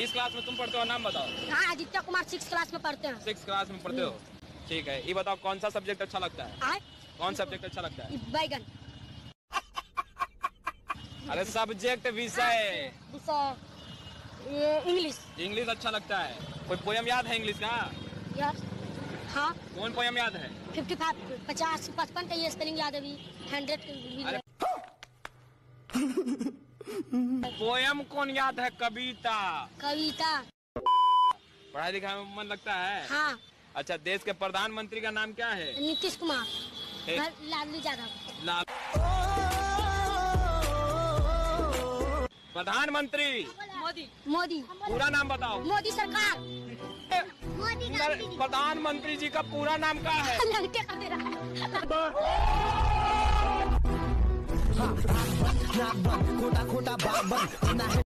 किस क्लास में तुम पढ़ते हो? नाम बताओ। हाँ आदित्य कुमार सिक्स क्लास में पढ़ते हैं। सिक्स क्लास में पढ़ते हो? ठीक है। ये बताओ कौन सा सब्जेक्ट अच्छा लगता है? आय। कौन सब्जेक्ट अच्छा लगता है? बैगन। अरे सब्जेक्ट विषय। इंग्लिश इंग्लिश अच्छा लगता है। कोई पोयम याद है इंग्लिश का? यस हाँ। कौन पोयम याद है? फिफ्टी फाइव पचास पचपन का ये स्पेलिंग याद है अभी। हंड्रेड पोयम कौन याद है? कविता। कविता। पढ़ाई लिखाई में मन लगता है? हाँ। अच्छा देश के प्रधानमंत्री का नाम क्या है? नीतीश कुमार। लालू यादव। लाल प्रधानमंत्री। मोदी। मोदी। पूरा नाम बताओ। मोदी सरकार। पूरा- प्रधानमंत्री जी का पूरा नाम क्या है? है खोटा खोटा बाबन